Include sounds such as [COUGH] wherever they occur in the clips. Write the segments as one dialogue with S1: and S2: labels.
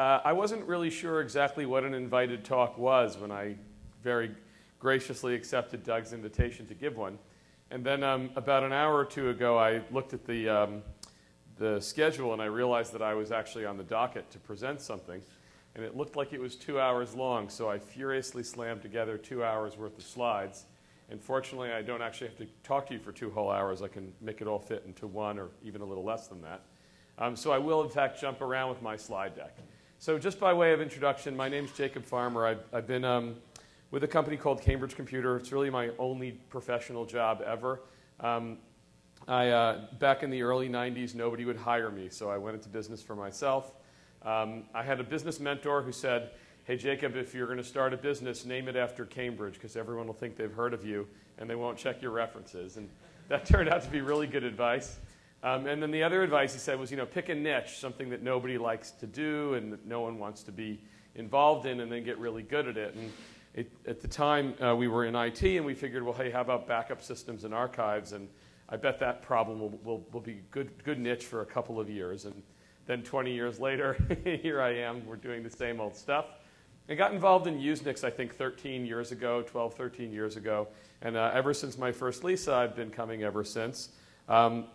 S1: uh, I wasn't really sure exactly what an invited talk was when I very graciously accepted Doug's invitation to give one. And then um, about an hour or two ago, I looked at the, um, the schedule and I realized that I was actually on the docket to present something. And it looked like it was two hours long, so I furiously slammed together two hours worth of slides. And fortunately, I don't actually have to talk to you for two whole hours. I can make it all fit into one or even a little less than that. Um, so I will, in fact, jump around with my slide deck. So just by way of introduction, my name is Jacob Farmer. I've, I've been um, with a company called Cambridge Computer. It's really my only professional job ever. Um, I, uh, back in the early 90s, nobody would hire me, so I went into business for myself. Um, I had a business mentor who said, Hey, Jacob, if you're going to start a business, name it after Cambridge because everyone will think they've heard of you and they won't check your references. And [LAUGHS] that turned out to be really good advice. Um, and then the other advice he said was, you know, pick a niche, something that nobody likes to do and that no one wants to be involved in, and then get really good at it. And it, at the time, uh, we were in IT, and we figured, well, hey, how about backup systems and archives? And I bet that problem will, will, will be good, good niche for a couple of years. And then 20 years later, [LAUGHS] here I am. We're doing the same old stuff. I got involved in Usenix, I think, 13 years ago, 12, 13 years ago. And uh, ever since my first Lisa, I've been coming ever since. Um,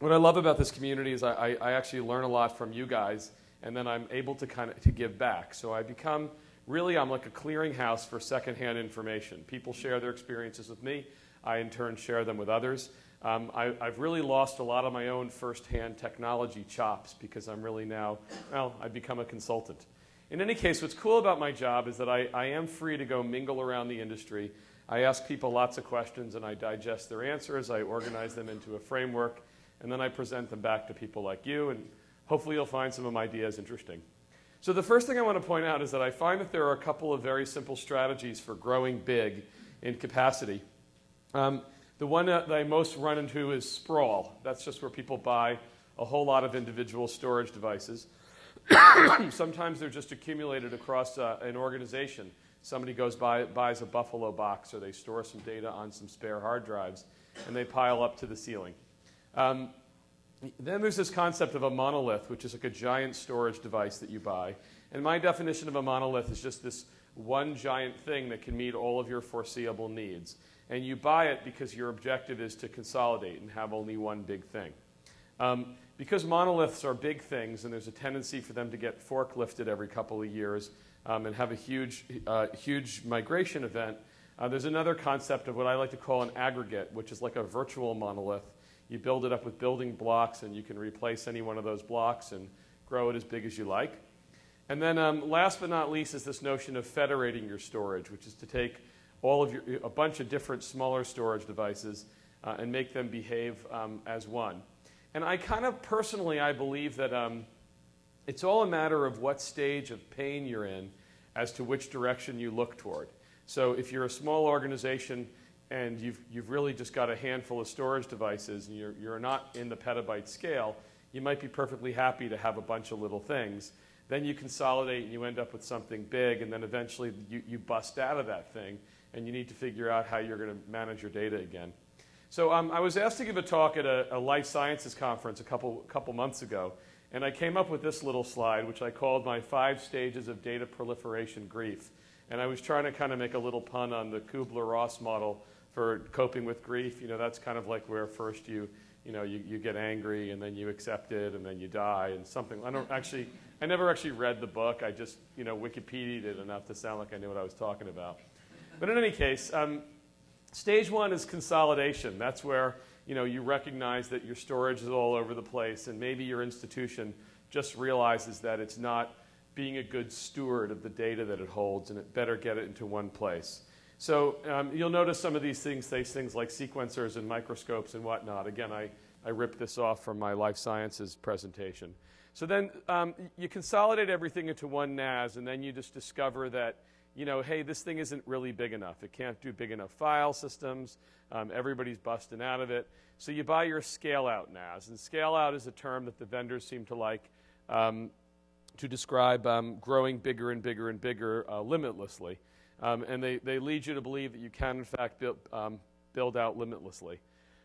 S1: what I love about this community is I, I, actually learn a lot from you guys, and then I'm able to kind of to give back. So I become really I'm like a clearinghouse for secondhand information. People share their experiences with me. I in turn share them with others. Um, I, have really lost a lot of my own firsthand technology chops because I'm really now, well, I've become a consultant. In any case, what's cool about my job is that I, I am free to go mingle around the industry. I ask people lots of questions and I digest their answers. I organize them into a framework and then I present them back to people like you, and hopefully you'll find some of my ideas interesting. So the first thing I want to point out is that I find that there are a couple of very simple strategies for growing big in capacity. Um, the one that I most run into is sprawl. That's just where people buy a whole lot of individual storage devices. [COUGHS] Sometimes they're just accumulated across uh, an organization. Somebody goes by, buys a Buffalo box, or they store some data on some spare hard drives, and they pile up to the ceiling. Um, then there's this concept of a monolith, which is like a giant storage device that you buy. And my definition of a monolith is just this one giant thing that can meet all of your foreseeable needs. And you buy it because your objective is to consolidate and have only one big thing. Um, because monoliths are big things and there's a tendency for them to get forklifted every couple of years um, and have a huge, uh, huge migration event, uh, there's another concept of what I like to call an aggregate, which is like a virtual monolith you build it up with building blocks, and you can replace any one of those blocks and grow it as big as you like. And then, um, last but not least, is this notion of federating your storage, which is to take all of your, a bunch of different smaller storage devices uh, and make them behave um, as one. And I kind of personally, I believe that um, it's all a matter of what stage of pain you're in as to which direction you look toward. So if you're a small organization, and you've, you've really just got a handful of storage devices and you're, you're not in the petabyte scale, you might be perfectly happy to have a bunch of little things. Then you consolidate and you end up with something big, and then eventually you, you bust out of that thing, and you need to figure out how you're going to manage your data again. So um, I was asked to give a talk at a, a life sciences conference a couple, couple months ago, and I came up with this little slide, which I called my five stages of data proliferation grief. And I was trying to kind of make a little pun on the Kubler-Ross model for coping with grief. You know, that's kind of like where first you, you know, you, you get angry and then you accept it and then you die and something. I don't actually, I never actually read the book. I just, you know, Wikipedia'd it enough to sound like I knew what I was talking about. But in any case, um, stage one is consolidation. That's where, you know, you recognize that your storage is all over the place and maybe your institution just realizes that it's not being a good steward of the data that it holds and it better get it into one place. So um, you'll notice some of these things say things like sequencers and microscopes and whatnot. Again, I, I ripped this off from my life sciences presentation. So then um, you consolidate everything into one NAS, and then you just discover that, you know, hey, this thing isn't really big enough. It can't do big enough file systems. Um, everybody's busting out of it. So you buy your scale out NAS. And scale out is a term that the vendors seem to like um, to describe um, growing bigger and bigger and bigger uh, limitlessly. Um, and they, they lead you to believe that you can, in fact, build, um, build out limitlessly.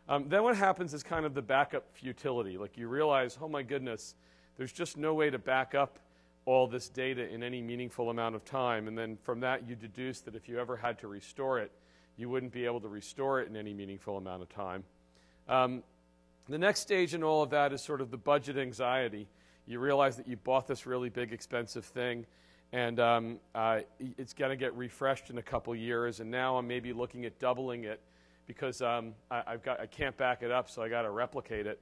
S1: Um, then what happens is kind of the backup futility. Like you realize, oh my goodness, there's just no way to back up all this data in any meaningful amount of time. And then from that, you deduce that if you ever had to restore it, you wouldn't be able to restore it in any meaningful amount of time. Um, the next stage in all of that is sort of the budget anxiety. You realize that you bought this really big, expensive thing, and um, uh, it's going to get refreshed in a couple years. And now I'm maybe looking at doubling it because um, I, have got, I can't back it up, so I got to replicate it.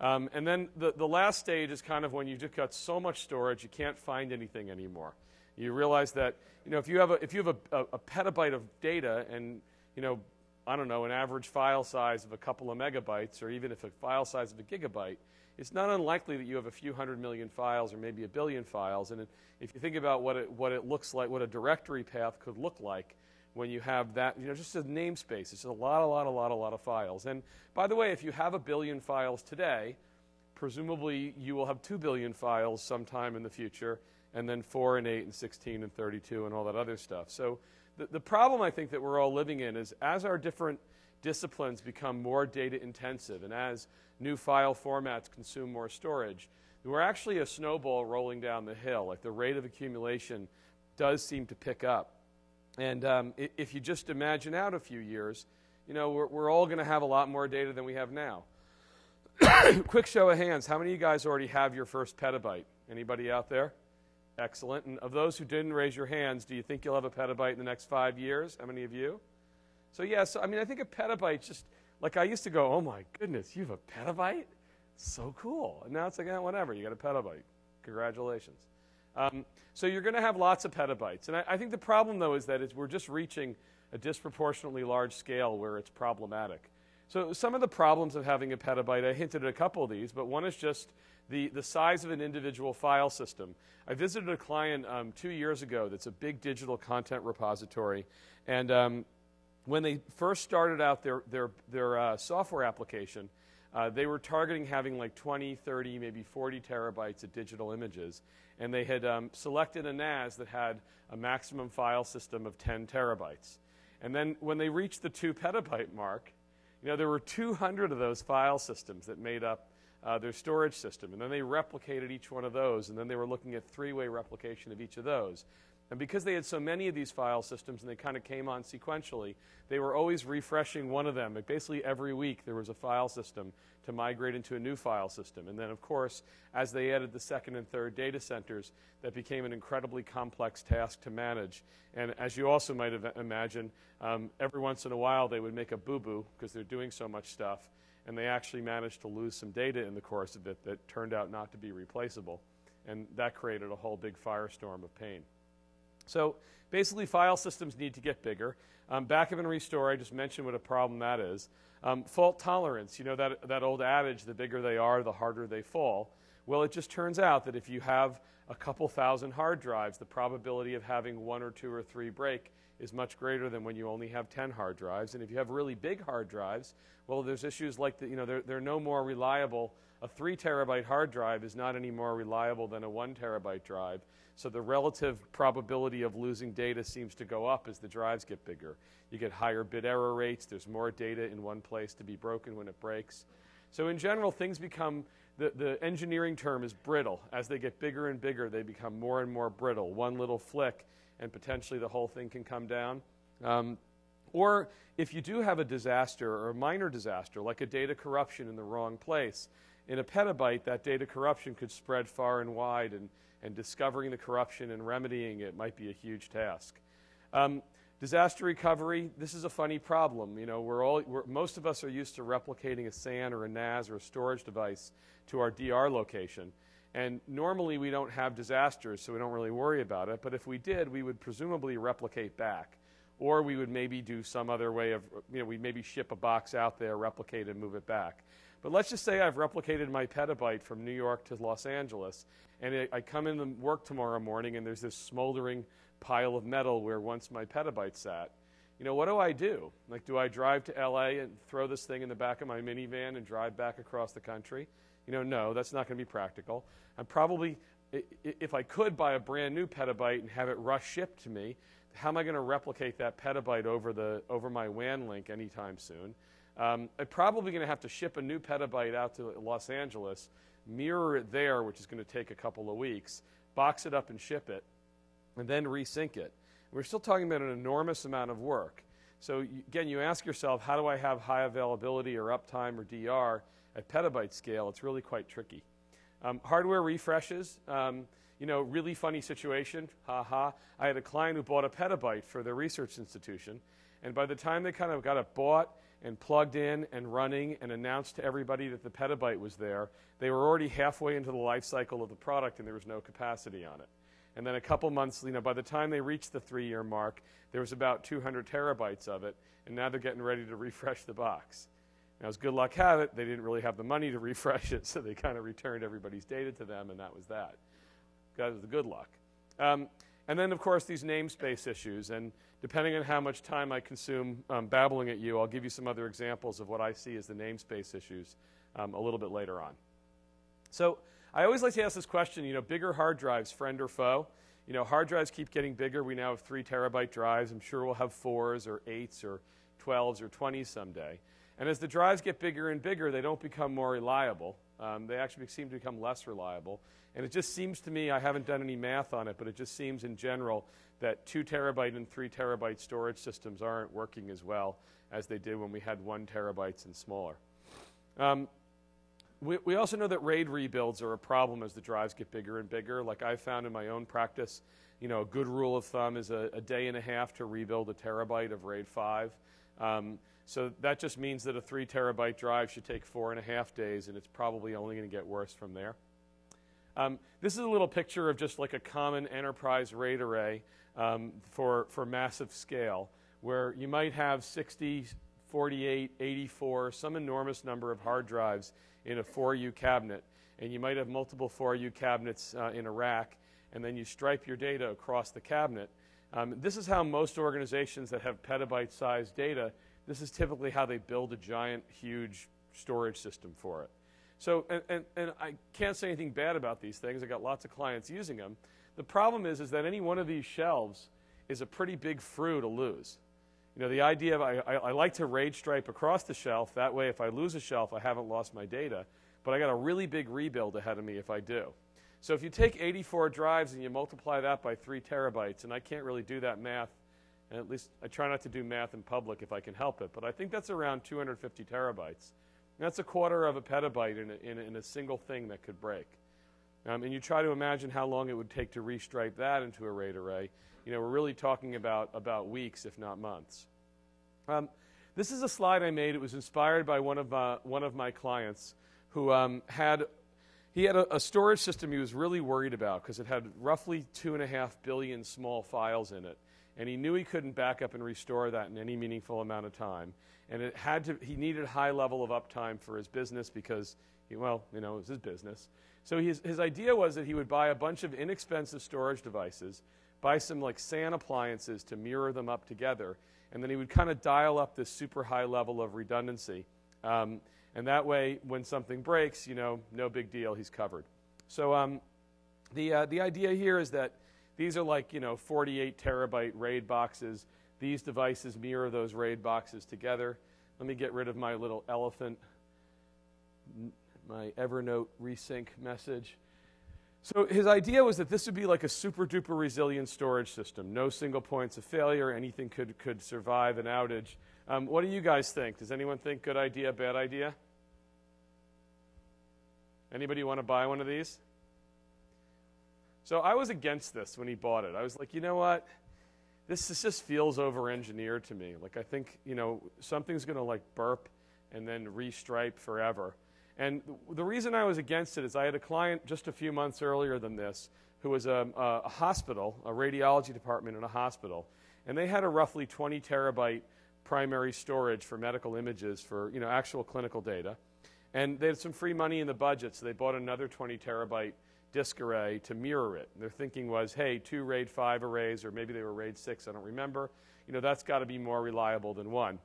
S1: Um, and then the, the last stage is kind of when you've just got so much storage, you can't find anything anymore. You realize that you know, if you have, a, if you have a, a, a petabyte of data and you know, I don't know, an average file size of a couple of megabytes, or even if a file size of a gigabyte, it's not unlikely that you have a few hundred million files or maybe a billion files. And if you think about what it, what it looks like, what a directory path could look like when you have that, you know, just a namespace, it's a lot, a lot, a lot, a lot of files. And by the way, if you have a billion files today, presumably you will have two billion files sometime in the future, and then four and eight and 16 and 32 and all that other stuff. So the, the problem I think that we're all living in is as our different disciplines become more data intensive and as new file formats consume more storage, we're actually a snowball rolling down the hill. Like the rate of accumulation does seem to pick up. And um, if you just imagine out a few years, you know, we're, we're all going to have a lot more data than we have now. [COUGHS] Quick show of hands, how many of you guys already have your first petabyte? Anybody out there? Excellent. And of those who didn't raise your hands, do you think you'll have a petabyte in the next five years? How many of you? So, yeah, so, I mean, I think a petabyte just, like I used to go, oh my goodness, you have a petabyte? So cool. And now it's like, eh, whatever, you got a petabyte. Congratulations. Um, so you're going to have lots of petabytes. And I, I think the problem, though, is that we're just reaching a disproportionately large scale where it's problematic. So some of the problems of having a petabyte, I hinted at a couple of these, but one is just the, the size of an individual file system. I visited a client um, two years ago that's a big digital content repository, and um, when they first started out their, their, their uh, software application, uh, they were targeting having like 20, 30, maybe 40 terabytes of digital images. And they had um, selected a NAS that had a maximum file system of 10 terabytes. And then when they reached the 2 petabyte mark, you know, there were 200 of those file systems that made up uh, their storage system. And then they replicated each one of those, and then they were looking at three way replication of each of those. And because they had so many of these file systems and they kind of came on sequentially, they were always refreshing one of them. basically, every week there was a file system to migrate into a new file system. And then, of course, as they added the second and third data centers, that became an incredibly complex task to manage. And as you also might imagine, um, every once in a while they would make a boo boo because they're doing so much stuff. And they actually managed to lose some data in the course of it that turned out not to be replaceable. And that created a whole big firestorm of pain. So basically, file systems need to get bigger. Um, backup and restore, I just mentioned what a problem that is. Um, fault tolerance, you know that, that old adage, the bigger they are, the harder they fall. Well, it just turns out that if you have a couple thousand hard drives, the probability of having one or two or three break is much greater than when you only have 10 hard drives. And if you have really big hard drives, well, there's issues like that, you know, they're, they're no more reliable. A three terabyte hard drive is not any more reliable than a one terabyte drive. So the relative probability of losing data seems to go up as the drives get bigger. You get higher bit error rates, there's more data in one place to be broken when it breaks. So in general, things become, the, the engineering term is brittle. As they get bigger and bigger, they become more and more brittle. One little flick and potentially the whole thing can come down. Um, or if you do have a disaster or a minor disaster, like a data corruption in the wrong place, in a petabyte, that data corruption could spread far and wide, and, and discovering the corruption and remedying it might be a huge task. Um, disaster recovery, this is a funny problem. You know, we're all, we're, most of us are used to replicating a SAN or a NAS or a storage device to our DR location. And normally we don't have disasters, so we don't really worry about it. But if we did, we would presumably replicate back. Or we would maybe do some other way of, you know, we maybe ship a box out there, replicate and move it back. But let's just say I've replicated my petabyte from New York to Los Angeles, and I come in to work tomorrow morning and there's this smoldering pile of metal where once my petabyte sat. You know, what do I do? Like, do I drive to LA and throw this thing in the back of my minivan and drive back across the country? You know, no, that's not going to be practical. I'm probably, if I could buy a brand new petabyte and have it rush shipped to me, how am I going to replicate that petabyte over, the, over my WAN link anytime soon? Um, I'm probably going to have to ship a new petabyte out to Los Angeles, mirror it there, which is going to take a couple of weeks, box it up and ship it, and then resync it. We're still talking about an enormous amount of work. So again, you ask yourself, how do I have high availability or uptime or DR at petabyte scale? It's really quite tricky. Um, hardware refreshes, um, you know, really funny situation. Ha ha. I had a client who bought a petabyte for their research institution, and by the time they kind of got it bought and plugged in and running and announced to everybody that the petabyte was there, they were already halfway into the life cycle of the product and there was no capacity on it. And then a couple months, you know, by the time they reached the three year mark, there was about 200 terabytes of it, and now they're getting ready to refresh the box. Now, as good luck have it, they didn't really have the money to [LAUGHS] refresh it, so they kind of returned everybody's data to them, and that was that. That was the good luck. Um, and then, of course, these namespace issues. And depending on how much time I consume um, babbling at you, I'll give you some other examples of what I see as the namespace issues um, a little bit later on. So I always like to ask this question, you know, bigger hard drives, friend or foe? You know, hard drives keep getting bigger. We now have three terabyte drives. I'm sure we'll have fours or eights or 12s or 20s someday. And as the drives get bigger and bigger, they don't become more reliable. Um, they actually seem to become less reliable. And it just seems to me, I haven't done any math on it, but it just seems in general that two terabyte and three terabyte storage systems aren't working as well as they did when we had one terabytes and smaller. Um, we, we also know that RAID rebuilds are a problem as the drives get bigger and bigger. Like I found in my own practice, you know, a good rule of thumb is a, a day and a half to rebuild a terabyte of RAID 5. Um, so that just means that a three terabyte drive should take four and a half days, and it's probably only going to get worse from there. Um, this is a little picture of just like a common enterprise RAID array um, for, for massive scale, where you might have 60, 48, 84, some enormous number of hard drives in a 4U cabinet, and you might have multiple 4U cabinets uh, in a rack, and then you stripe your data across the cabinet, um, this is how most organizations that have petabyte sized data, this is typically how they build a giant, huge storage system for it. So, and, and, and I can't say anything bad about these things. I got lots of clients using them. The problem is, is that any one of these shelves is a pretty big fruit to lose. You know, the idea of I, I, I like to RAID stripe across the shelf. That way, if I lose a shelf, I haven't lost my data. But I got a really big rebuild ahead of me if I do. So if you take 84 drives and you multiply that by 3 terabytes, and I can't really do that math, and at least I try not to do math in public if I can help it, but I think that's around 250 terabytes. And that's a quarter of a petabyte in a, in a, in a single thing that could break. Um, and you try to imagine how long it would take to restripe that into a RAID array. You know, we're really talking about, about weeks, if not months. Um, this is a slide I made. It was inspired by one of, uh, one of my clients who um, had he had a, a, storage system he was really worried about because it had roughly two and a half billion small files in it. And he knew he couldn't back up and restore that in any meaningful amount of time. And it had to, he needed a high level of uptime for his business because, he, well, you know, it was his business. So his, his idea was that he would buy a bunch of inexpensive storage devices, buy some like SAN appliances to mirror them up together, and then he would kind of dial up this super high level of redundancy. Um, and that way, when something breaks, you know, no big deal, he's covered. So um, the, uh, the idea here is that these are like, you know, 48 terabyte RAID boxes. These devices mirror those RAID boxes together. Let me get rid of my little elephant, my Evernote resync message. So his idea was that this would be like a super duper resilient storage system. No single points of failure. Anything could, could survive an outage. Um, what do you guys think? Does anyone think good idea, bad idea? Anybody want to buy one of these? So I was against this when he bought it. I was like, you know what? This, this just feels over engineered to me. Like, I think, you know, something's going to like burp and then restripe forever. And the reason I was against it is I had a client just a few months earlier than this who was um, a, a hospital, a radiology department in a hospital, and they had a roughly 20 terabyte primary storage for medical images for you know actual clinical data, and they had some free money in the budget, so they bought another 20 terabyte disk array to mirror it. And their thinking was, hey, two RAID 5 arrays, or maybe they were RAID 6, I don't remember. You know, that's got to be more reliable than one.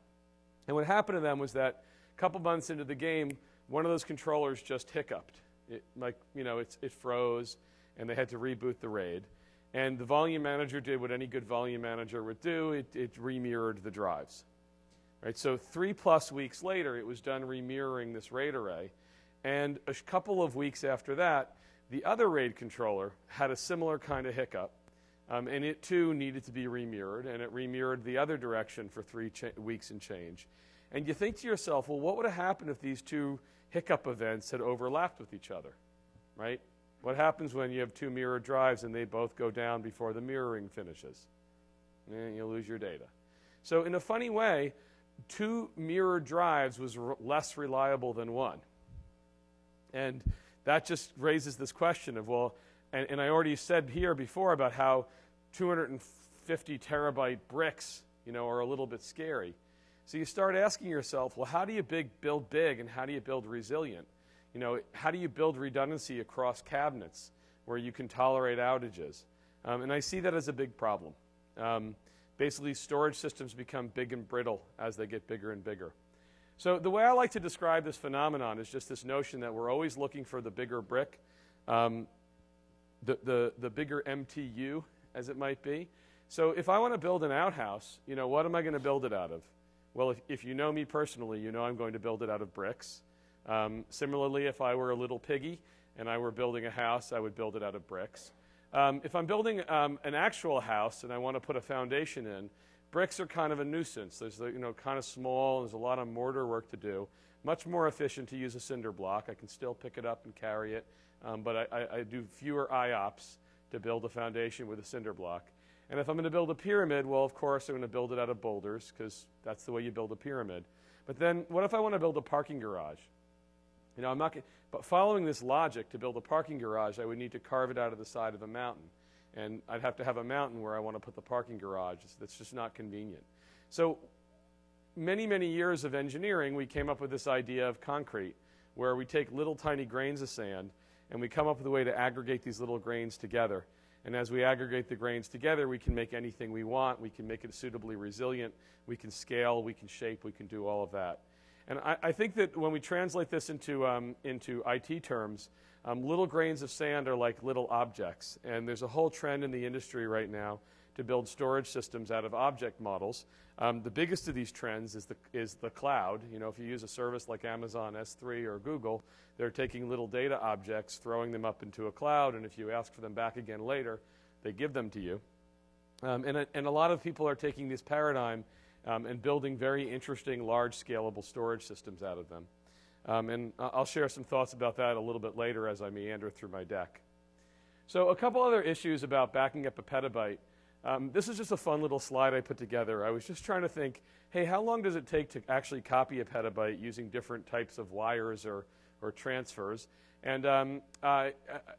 S1: And what happened to them was that a couple months into the game, one of those controllers just hiccuped. It, like, you know, it, it froze, and they had to reboot the RAID. And the volume manager did what any good volume manager would do it, it remirrored the drives. Right, so three plus weeks later, it was done remirroring this RAID array. And a couple of weeks after that, The other RAID controller had a similar kind of hiccup, um, and it too needed to be remirrored, and it remirrored the other direction for three weeks and change. And you think to yourself, well, what would have happened if these two hiccup events had overlapped with each other, right? What happens when you have two mirror drives and they both go down before the mirroring finishes? Eh, you lose your data. So, in a funny way, two mirror drives was less reliable than one. And that just raises this question of, well, and, and I already said here before about how 250 terabyte bricks, you know, are a little bit scary. So you start asking yourself, well, how do you big, build big and how do you build resilient? You know, how do you build redundancy across cabinets where you can tolerate outages? Um, and I see that as a big problem. Um, basically, storage systems become big and brittle as they get bigger and bigger. So the way I like to describe this phenomenon is just this notion that we're always looking for the bigger brick, um, the, the, the bigger MTU, as it might be. So if I want to build an outhouse, you know, what am I going to build it out of? Well, if, if you know me personally, you know I'm going to build it out of bricks. Um, similarly, if I were a little piggy and I were building a house, I would build it out of bricks. Um, if I'm building um, an actual house and I want to put a foundation in, bricks are kind of a nuisance. There's you know kind of small. And there's a lot of mortar work to do. Much more efficient to use a cinder block. I can still pick it up and carry it, um, but I, I, I do fewer IOPS to build a foundation with a cinder block. And if I'm going to build a pyramid, well, of course, I'm going to build it out of boulders because that's the way you build a pyramid. But then, what if I want to build a parking garage? You know, I'm not. But following this logic, to build a parking garage, I would need to carve it out of the side of a mountain, and I'd have to have a mountain where I want to put the parking garage. That's just not convenient. So, many many years of engineering, we came up with this idea of concrete, where we take little tiny grains of sand, and we come up with a way to aggregate these little grains together. And as we aggregate the grains together, we can make anything we want. We can make it suitably resilient. We can scale. We can shape. We can do all of that. And I, I think that when we translate this into, um, into IT terms, um, little grains of sand are like little objects. And there's a whole trend in the industry right now to build storage systems out of object models. Um, the biggest of these trends is the, is the cloud. You know, if you use a service like Amazon S3 or Google, they're taking little data objects, throwing them up into a cloud, and if you ask for them back again later, they give them to you. Um, and, a, and a lot of people are taking this paradigm um, and building very interesting, large, scalable storage systems out of them. Um, and I'll share some thoughts about that a little bit later as I meander through my deck. So, a couple other issues about backing up a petabyte. Um, this is just a fun little slide I put together. I was just trying to think, hey, how long does it take to actually copy a petabyte using different types of wires or, or transfers? And um, uh,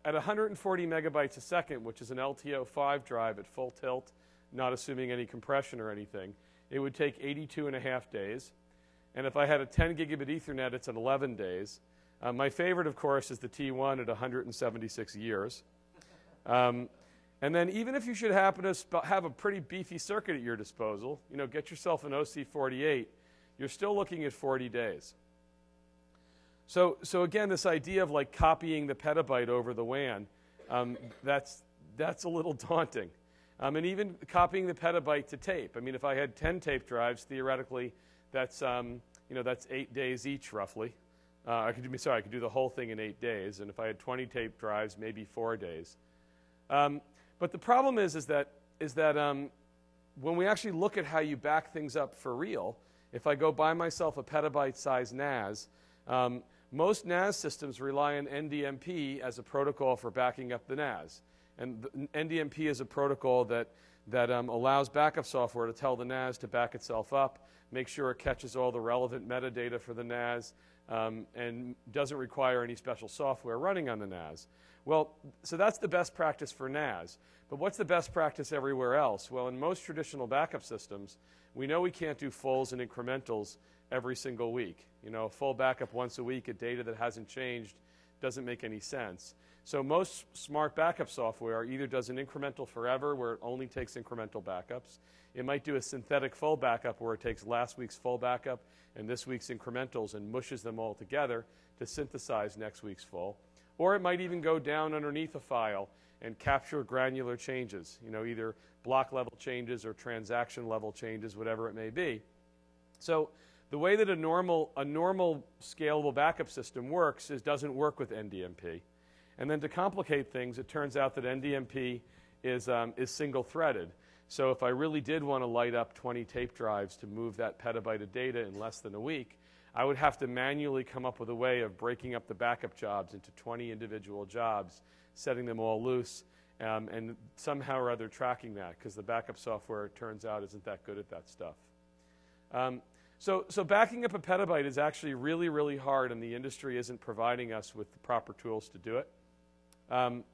S1: at 140 megabytes a second, which is an LTO5 drive at full tilt, not assuming any compression or anything, it would take 82 and a half days. And if I had a 10 gigabit Ethernet, it's at 11 days. Uh, my favorite, of course, is the T1 at 176 years. Um, and then even if you should happen to have a pretty beefy circuit at your disposal, you know, get yourself an OC48, you're still looking at 40 days. So, so again, this idea of like copying the petabyte over the WAN, um, that's, that's a little [LAUGHS] daunting. Um, and even copying the petabyte to tape. I mean, if I had 10 tape drives, theoretically, that's, um, you know, that's eight days each, roughly. Uh, I could do, sorry, I could do the whole thing in eight days. And if I had 20 tape drives, maybe four days. Um, but the problem is, is that, is that um, when we actually look at how you back things up for real, if I go buy myself a petabyte size NAS, um, most NAS systems rely on NDMP as a protocol for backing up the NAS. And NDMP is a protocol that, that um, allows backup software to tell the NAS to back itself up, make sure it catches all the relevant metadata for the NAS, um, and doesn't require any special software running on the NAS. Well, so that's the best practice for NAS. But what's the best practice everywhere else? Well, in most traditional backup systems, we know we can't do fulls and incrementals every single week. You know, a full backup once a week at data that hasn't changed doesn't make any sense. So most smart backup software either does an incremental forever where it only takes incremental backups. It might do a synthetic full backup where it takes last week's full backup and this week's incrementals and mushes them all together to synthesize next week's full. Or it might even go down underneath a file and capture granular changes, you know, either block level changes or transaction level changes, whatever it may be. So the way that a normal, a normal scalable backup system works is doesn't work with NDMP. And then to complicate things, it turns out that NDMP is, um, is single threaded. So if I really did want to light up 20 tape drives to move that petabyte of data in less than a week, I would have to manually come up with a way of breaking up the backup jobs into 20 individual jobs, setting them all loose, um, and somehow or other tracking that, because the backup software, it turns out, isn't that good at that stuff. Um, so, so backing up a petabyte is actually really, really hard, and the industry isn't providing us with the proper tools to do it. Um,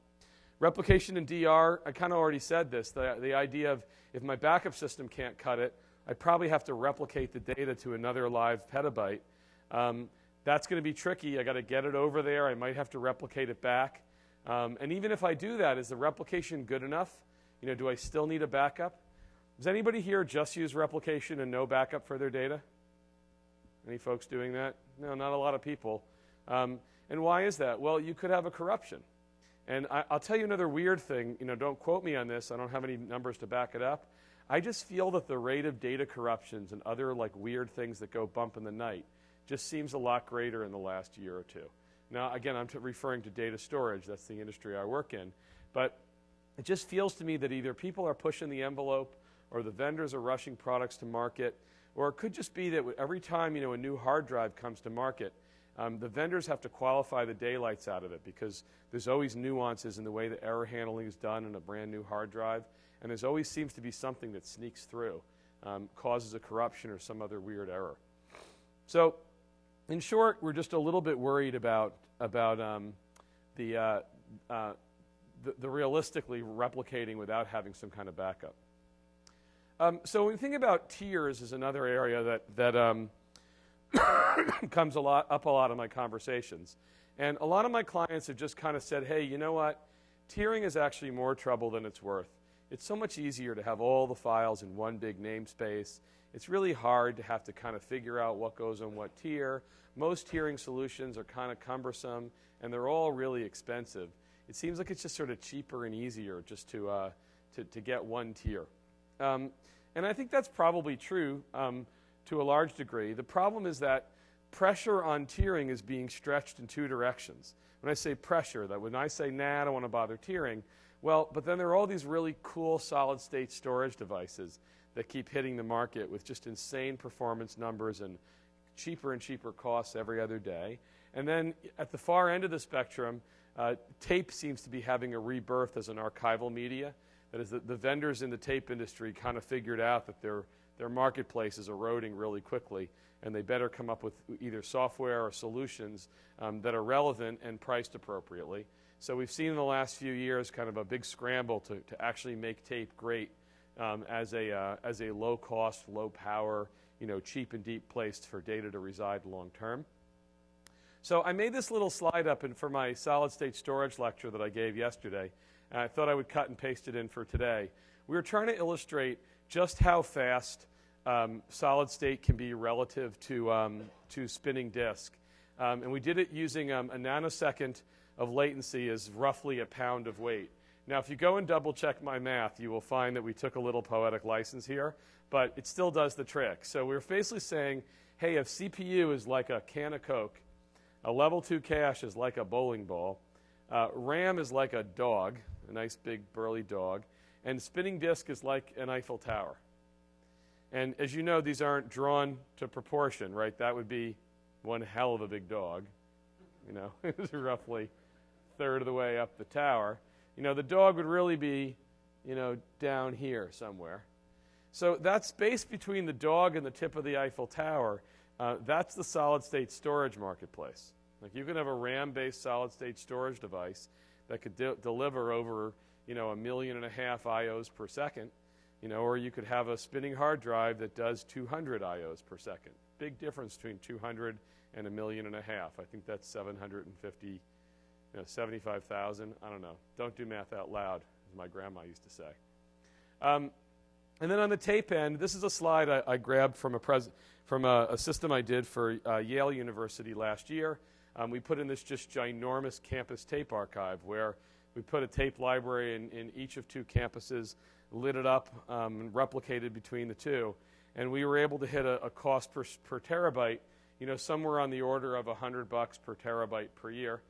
S1: replication in DR, I kind of already said this, the, the idea of if my backup system can't cut it, I probably have to replicate the data to another live petabyte. Um, that's going to be tricky. I got to get it over there. I might have to replicate it back. Um, and even if I do that, is the replication good enough? You know, do I still need a backup? Does anybody here just use replication and no backup for their data? Any folks doing that? No, not a lot of people. Um, and why is that? Well, you could have a corruption. And I, will tell you another weird thing. You know, don't quote me on this. I don't have any numbers to back it up. I just feel that the rate of data corruptions and other like weird things that go bump in the night just seems a lot greater in the last year or two. Now, again, I'm referring to data storage. That's the industry I work in. But it just feels to me that either people are pushing the envelope or the vendors are rushing products to market, or it could just be that every time you know, a new hard drive comes to market, um, the vendors have to qualify the daylights out of it because there's always nuances in the way the error handling is done in a brand new hard drive, and there's always seems to be something that sneaks through, um, causes a corruption or some other weird error. So, in short, we're just a little bit worried about about um, the, uh, uh, the, the realistically replicating without having some kind of backup. Um, so when we think about tiers is another area that that um, [COUGHS] comes a lot up a lot in my conversations. And a lot of my clients have just kind of said, hey, you know what? Tiering is actually more trouble than it's worth. It's so much easier to have all the files in one big namespace. It's really hard to have to kind of figure out what goes on what tier. Most tiering solutions are kind of cumbersome, and they're all really expensive. It seems like it's just sort of cheaper and easier just to, uh, to, to, get one tier. Um, and I think that's probably true. Um, to a large degree. The problem is that pressure on tiering is being stretched in two directions. When I say pressure, that when I say, nah, I don't want to bother tiering, well, but then there are all these really cool solid state storage devices that keep hitting the market with just insane performance numbers and cheaper and cheaper costs every other day. And then at the far end of the spectrum, uh, tape seems to be having a rebirth as an archival media. That is, the, the vendors in the tape industry kind of figured out that they're their marketplace is eroding really quickly, and they better come up with either software or solutions um, that are relevant and priced appropriately. So we've seen in the last few years kind of a big scramble to, to actually make tape great um, as a, uh, as a low cost, low power, you know, cheap and deep place for data to reside long term. So I made this little slide up in, for my solid state storage lecture that I gave yesterday. And I thought I would cut and paste it in for today. We were trying to illustrate just how fast um, solid state can be relative to, um, to spinning disk. Um, and we did it using um, a nanosecond of latency as roughly a pound of weight. Now, if you go and double check my math, you will find that we took a little poetic license here, but it still does the trick. So we're basically saying, hey, if CPU is like a can of Coke, a level 2 cache is like a bowling ball, uh, RAM is like a dog, a nice big burly dog, and spinning disk is like an Eiffel Tower. And as you know, these aren't drawn to proportion, right? That would be one hell of a big dog. You know, [LAUGHS] it's roughly third of the way up the tower. You know, the dog would really be, you know, down here somewhere. So that space between the dog and the tip of the Eiffel Tower, uh, that's the solid state storage marketplace. Like you can have a RAM based solid state storage device that could de- deliver over you know, a million and a half IOs per second, you know, or you could have a spinning hard drive that does 200 IOs per second. Big difference between 200 and a million and a half. I think that's 750, you know, 75,000. I don't know. Don't do math out loud, as my grandma used to say. Um, and then on the tape end, this is a slide I, I grabbed from, a, from a, a, system I did for uh, Yale University last year. Um, we put in this just ginormous campus tape archive where we put a tape library in, in each of two campuses, lit it up, um, and replicated between the two. And we were able to hit a, a cost per, per terabyte, you know, somewhere on the order of 100 bucks per terabyte per year.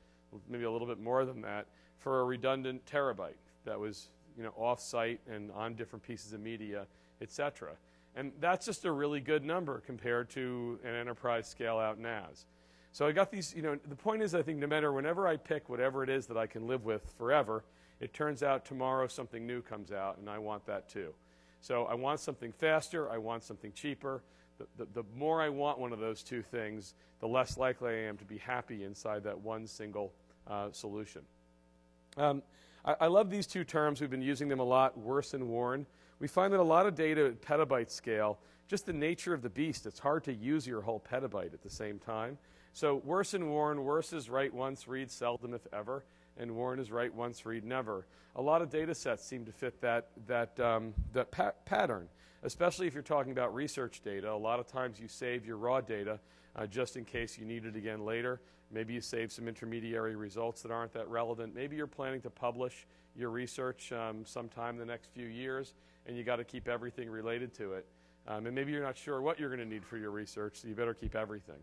S1: maybe a little bit more than that, for a redundant terabyte that was you know, off-site and on different pieces of media, et cetera. And that's just a really good number compared to an enterprise scale-out NAS. So I got these, you know, the point is I think no matter whenever I pick whatever it is that I can live with forever, it turns out tomorrow something new comes out, and I want that too. So I want something faster, I want something cheaper. The, the, the, more I want one of those two things, the less likely I am to be happy inside that one single uh, solution. Um, I, I, love these two terms. We've been using them a lot, worse and worn. We find that a lot of data at petabyte scale, just the nature of the beast, it's hard to use your whole petabyte at the same time. So worse and worn, worse is write once, read seldom, if ever, and worn is write once, read never. A lot of data sets seem to fit that, that, um, that pa pattern, especially if you're talking about research data. A lot of times you save your raw data uh, just in case you need it again later. Maybe you save some intermediary results that aren't that relevant. Maybe you're planning to publish your research um, sometime in the next few years, and you got to keep everything related to it. Um, and maybe you're not sure what you're going to need for your research, so you better keep everything.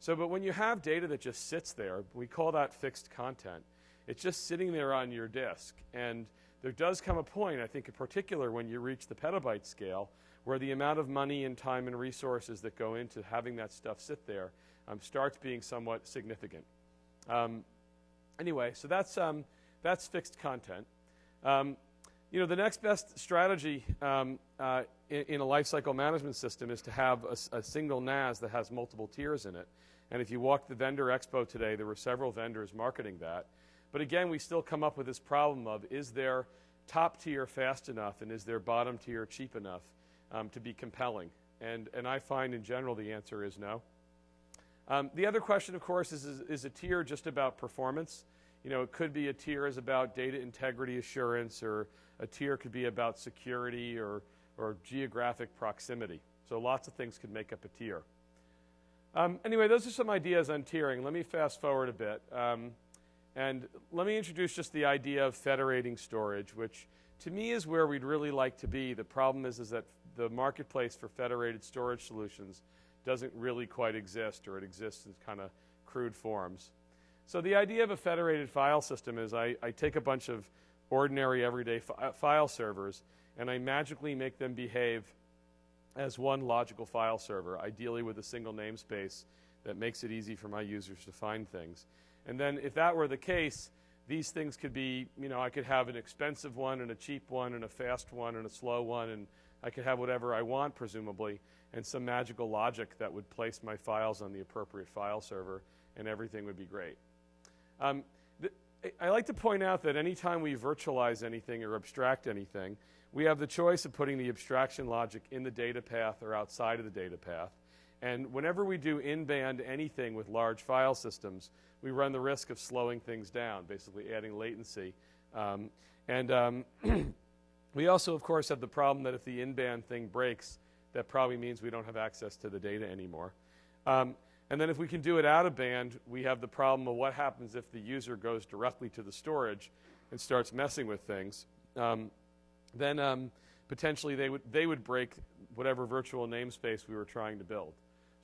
S1: So, but when you have data that just sits there, we call that fixed content. It's just sitting there on your disk. And there does come a point, I think in particular, when you reach the petabyte scale, where the amount of money and time and resources that go into having that stuff sit there um, starts being somewhat significant. Um, anyway, so that's, um, that's fixed content. Um, you know, the next best strategy um, uh, in, in, a lifecycle management system is to have a, a, single NAS that has multiple tiers in it. And if you walked the vendor expo today, there were several vendors marketing that. But again, we still come up with this problem of is their top tier fast enough and is their bottom tier cheap enough um, to be compelling? And, and I find in general the answer is no. Um, the other question, of course, is, is, is a tier just about performance? You know, it could be a tier is about data integrity assurance, or a tier could be about security or, or geographic proximity. So lots of things could make up a tier. Um, anyway, those are some ideas on tiering. Let me fast forward a bit. Um, and let me introduce just the idea of federating storage, which to me is where we'd really like to be. The problem is, is that the marketplace for federated storage solutions doesn't really quite exist, or it exists in kind of crude forms. So the idea of a federated file system is I, I take a bunch of ordinary everyday fi file servers and I magically make them behave as one logical file server, ideally with a single namespace that makes it easy for my users to find things. And then if that were the case, these things could be, you know, I could have an expensive one and a cheap one and a fast one and a slow one, and I could have whatever I want, presumably, and some magical logic that would place my files on the appropriate file server, and everything would be great. Um, I like to point out that anytime we virtualize anything or abstract anything, we have the choice of putting the abstraction logic in the data path or outside of the data path. And whenever we do in-band anything with large file systems, we run the risk of slowing things down, basically adding latency. Um, and um, [CLEARS THROAT] we also, of course, have the problem that if the in-band thing breaks, that probably means we don't have access to the data anymore. Um, and then if we can do it out of band, we have the problem of what happens if the user goes directly to the storage and starts messing with things. Um, then um, potentially they would, they would break whatever virtual namespace we were trying to build.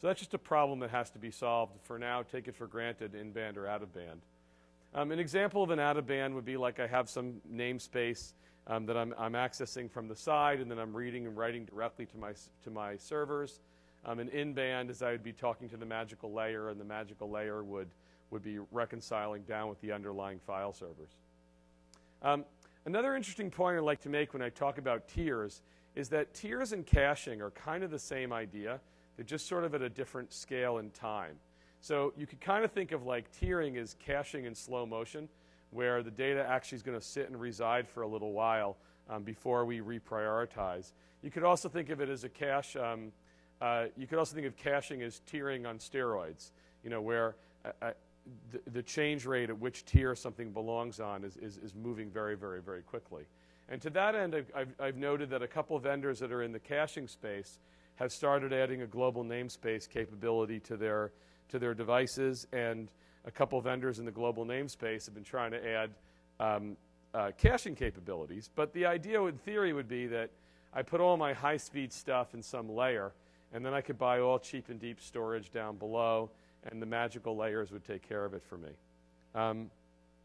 S1: So that's just a problem that has to be solved. For now, take it for granted in band or out of band. Um, an example of an out of band would be like I have some namespace um, that I'm, I'm, accessing from the side, and then I'm reading and writing directly to my, to my servers. Um, and in band is I would be talking to the magical layer, and the magical layer would, would be reconciling down with the underlying file servers. Another interesting point I'd like to make when I talk about tiers is that tiers and caching are kind of the same idea. They're just sort of at a different scale and time. So you could kind of think of like tiering as caching in slow motion, where the data actually is going to sit and reside for a little while um, before we reprioritize. You could also think of it as a cache. Um, uh, you could also think of caching as tiering on steroids. You know, where uh, uh, the, the, change rate at which tier something belongs on is, is, is moving very, very, very quickly. And to that end, I've, I've noted that a couple vendors that are in the caching space have started adding a global namespace capability to their, to their devices, and a couple vendors in the global namespace have been trying to add um, uh, caching capabilities. But the idea in theory would be that I put all my high speed stuff in some layer, and then I could buy all cheap and deep storage down below, and the magical layers would take care of it for me. Um,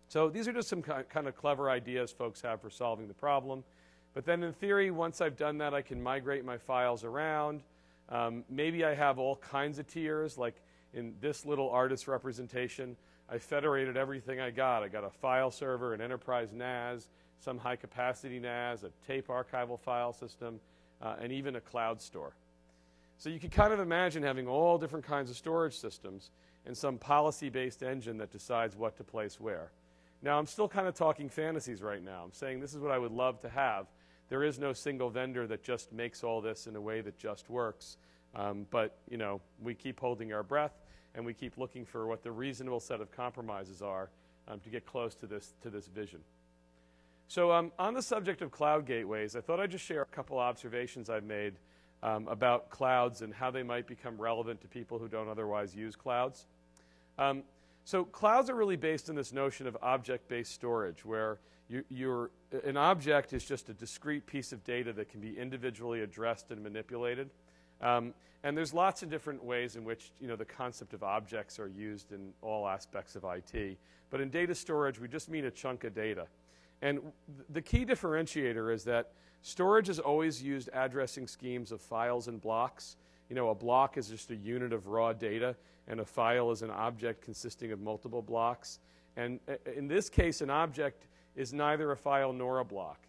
S1: So these are just some kind of clever ideas folks have for solving the problem. But then in theory, once I've done that, I can migrate my files around. Um, maybe I have all kinds of tiers, like in this little artist representation, I federated everything I got. I got a file server, an enterprise NAS, some high capacity NAS, a tape archival file system, uh, and even a cloud store. So you can kind of imagine having all different kinds of storage systems and some policy based engine that decides what to place where. Now, I'm still kind of talking fantasies right now. I'm saying this is what I would love to have. There is no single vendor that just makes all this in a way that just works. Um, but, you know, we keep holding our breath and we keep looking for what the reasonable set of compromises are um, to get close to this, to this vision. So um, on the subject of cloud gateways, I thought I'd just share a couple observations I've made um, about clouds and how they might become relevant to people who don't otherwise use clouds. Um, so clouds are really based on this notion of object-based storage, where you, an object is just a discrete piece of data that can be individually addressed and manipulated. Um, and there's lots of different ways in which you know, the concept of objects are used in all aspects of IT. But in data storage, we just mean a chunk of data. And the key differentiator is that storage has always used addressing schemes of files and blocks. You know, a block is just a unit of raw data, and a file is an object consisting of multiple blocks. And uh, in this case, an object is neither a file nor a block.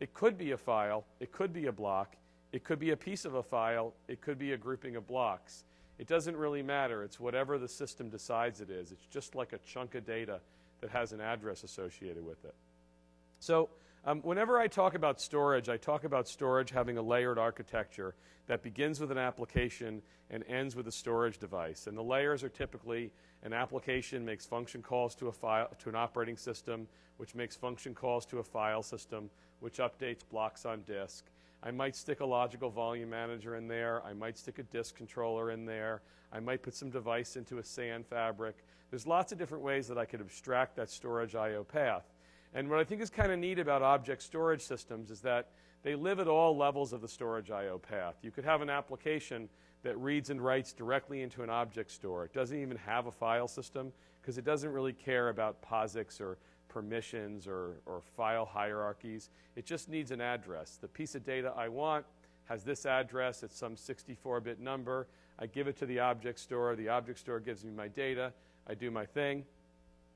S1: It could be a file, it could be a block, it could be a piece of a file, it could be a grouping of blocks. It doesn't really matter. It's whatever the system decides it is. It's just like a chunk of data that has an address associated with it. So um, whenever I talk about storage, I talk about storage having a layered architecture that begins with an application and ends with a storage device. And the layers are typically an application makes function calls to a file to an operating system, which makes function calls to a file system, which updates blocks on disk. I might stick a logical volume manager in there. I might stick a disk controller in there. I might put some device into a SAN fabric. There's lots of different ways that I could abstract that storage I.O. path. And what I think is kind of neat about object storage systems is that they live at all levels of the storage I.O. path. You could have an application that reads and writes directly into an object store. It doesn't even have a file system because it doesn't really care about POSIX or permissions or, or file hierarchies. It just needs an address. The piece of data I want has this address. It's some 64-bit number. I give it to the object store. The object store gives me my data. I do my thing.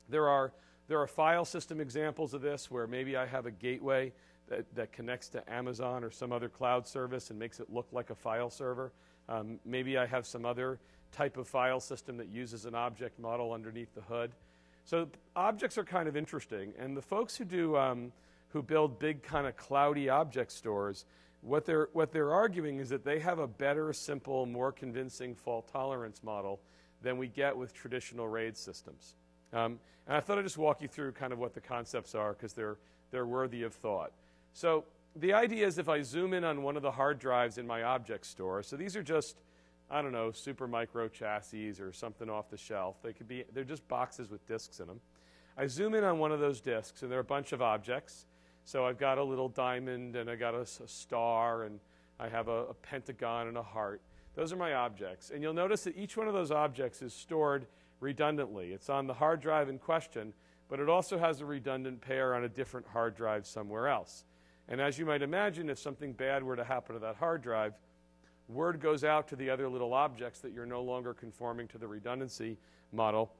S1: There are, there are file system examples of this where maybe I have a gateway that, that connects to Amazon or some other cloud service and makes it look like a file server. Um, maybe I have some other type of file system that uses an object model underneath the hood. So objects are kind of interesting, and the folks who do um, who build big kind of cloudy object stores, what they're what they're arguing is that they have a better, simple, more convincing fault tolerance model than we get with traditional RAID systems. Um, and I thought I'd just walk you through kind of what the concepts are because they're they're worthy of thought. So the idea is if I zoom in on one of the hard drives in my object store, so these are just I don't know, Supermicro chassis or something off the shelf. They could be, they're just boxes with disks in them. I zoom in on one of those disks, and there are a bunch of objects. So I've got a little diamond, and I got a, a star, and I have a, a pentagon and a heart. Those are my objects. And you'll notice that each one of those objects is stored redundantly. It's on the hard drive in question, but it also has a redundant pair on a different hard drive somewhere else. And as you might imagine, if something bad were to happen to that hard drive, word goes out to the other little objects that you're no longer conforming to the redundancy model.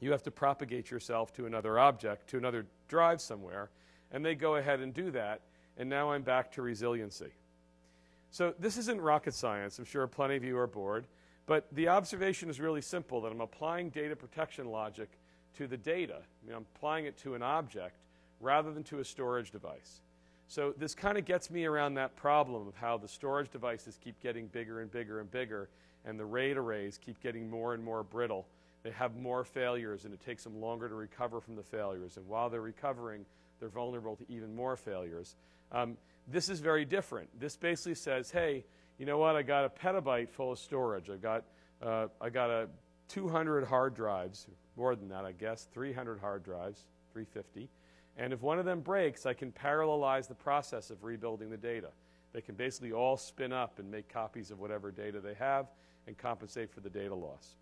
S1: You have to propagate yourself to another object, to another drive somewhere, and they go ahead and do that, and now I'm back to resiliency. So this isn't rocket science. I'm sure plenty of you are bored, but the observation is really simple that I'm applying data protection logic to the data. I mean, I'm applying it to an object rather than to a storage device. So this kind of gets me around that problem of how the storage devices keep getting bigger and bigger and bigger, and the RAID arrays keep getting more and more brittle. They have more failures, and it takes them longer to recover from the failures. And while they're recovering, they're vulnerable to even more failures. Um, this is very different. This basically says, hey, you know what? I got a petabyte full of storage. I've got, uh, I got a 200 hard drives, more than that, I guess, 300 hard drives, 350. And if one of them breaks, I can parallelize the process of rebuilding the data. They can basically all spin up and make copies of whatever data they have and compensate for the data loss.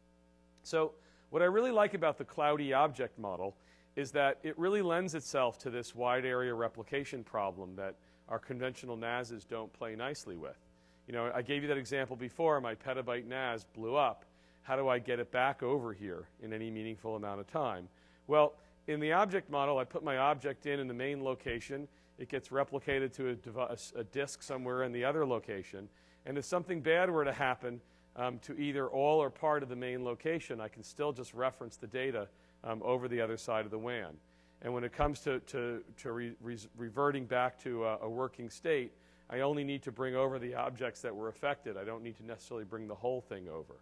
S1: So what I really like about the cloudy object model is that it really lends itself to this wide area replication problem that our conventional NASs don't play nicely with. You know, I gave you that example before. My petabyte NAS blew up. How do I get it back over here in any meaningful amount of time? Well, in the object model, I put my object in in the main location. It gets replicated to a, device, a disk somewhere in the other location. And if something bad were to happen um, to either all or part of the main location, I can still just reference the data um, over the other side of the WAN. And when it comes to, to, to re, re, reverting back to a, a working state, I only need to bring over the objects that were affected. I don't need to necessarily bring the whole thing over.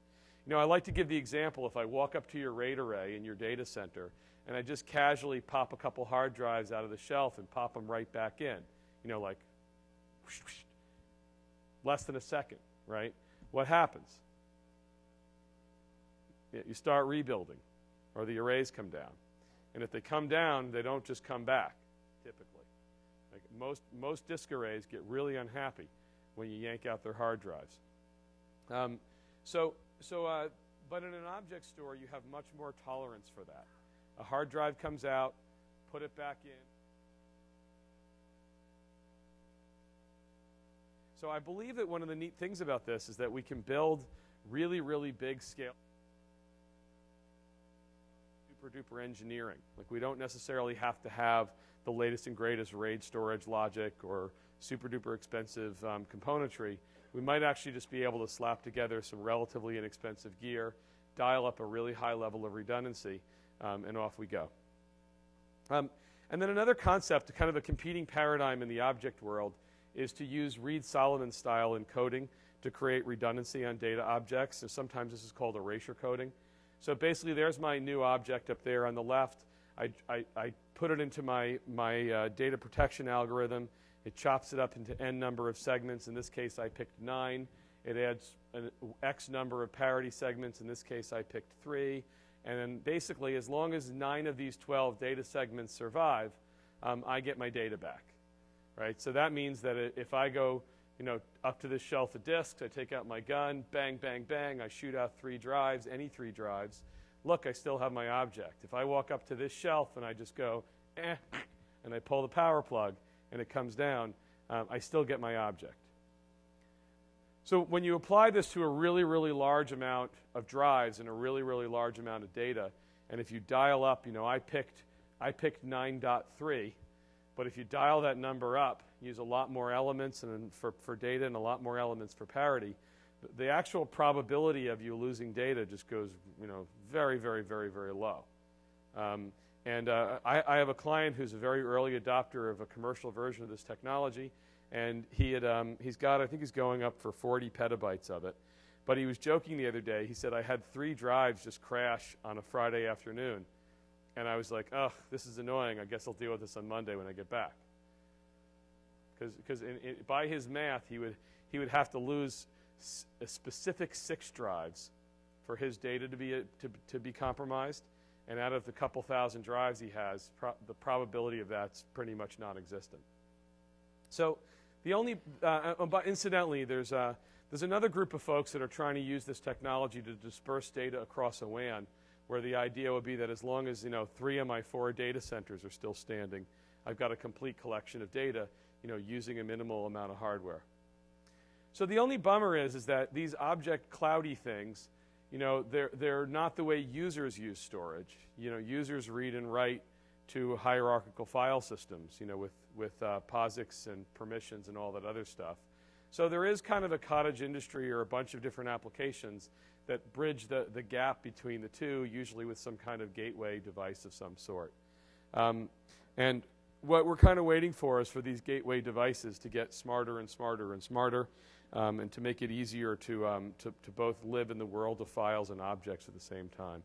S1: You know, I like to give the example if I walk up to your RAID array in your data center and I just casually pop a couple hard drives out of the shelf and pop them right back in, you know, like whoosh, whoosh, less than a second, right? What happens? You start rebuilding, or the arrays come down. And if they come down, they don't just come back, most, most disk arrays get really unhappy when you yank out their hard drives. Um, so, so uh, but in an object store, you have much more tolerance for that. A hard drive comes out, put it back in. So I believe that one of the neat things about this is that we can build really, really big scale super duper engineering. Like we don't necessarily have to have the latest and greatest RAID storage logic or super duper expensive um, componentry. We might actually just be able to slap together some relatively inexpensive gear, dial up a really high level of redundancy, um, and off we go. Um, and then another concept, kind of a competing paradigm in the object world, is to use Reed-Solomon style encoding to create redundancy on data objects. And sometimes this is called erasure coding. So basically, there's my new object up there on the left. I, I, I put it into my, my uh, data protection algorithm. It chops it up into n number of segments. In this case, I picked nine. It adds an x number of parity segments. In this case, I picked three. And then basically, as long as nine of these 12 data segments survive, um, I get my data back. Right? So that means that if I go you know, up to this shelf of disks, I take out my gun, bang, bang, bang, I shoot out three drives, any three drives. Look, I still have my object. If I walk up to this shelf and I just go, eh, and I pull the power plug and it comes down, um, I still get my object. So when you apply this to a really, really large amount of drives and a really, really large amount of data, and if you dial up, you know, I picked, I picked 9.3, but if you dial that number up, use a lot more elements and for, for data and a lot more elements for parity, the actual probability of you losing data just goes, you know, very, very, very, very low. Um, and uh, I, I, have a client who's a very early adopter of a commercial version of this technology. And he had, um, he's got, I think he's going up for 40 petabytes of it. But he was joking the other day. He said, I had three drives just crash on a Friday afternoon. And I was like, oh, this is annoying. I guess I'll deal with this on Monday when I get back. Because by his math, he would, he would have to lose specific six drives for his data to be, to, to be compromised. And out of the couple thousand drives he has, pro the probability of that's pretty much non existent. So the only, uh, uh, but incidentally, there's, uh, there's another group of folks that are trying to use this technology to disperse data across a WAN, where the idea would be that as long as you know three of my four data centers are still standing, I've got a complete collection of data, you know, using a minimal amount of hardware. So the only bummer is, is that these object cloudy things, you know, they're, they're not the way users use storage. You know, users read and write to hierarchical file systems, you know, with, with uh, POSIX and permissions and all that other stuff. So there is kind of a cottage industry or a bunch of different applications that bridge the, the gap between the two, usually with some kind of gateway device of some sort. Um, and what we're kind of waiting for is for these gateway devices to get smarter and smarter and smarter um, and to make it easier to, um, to, to both live in the world of files and objects at the same time.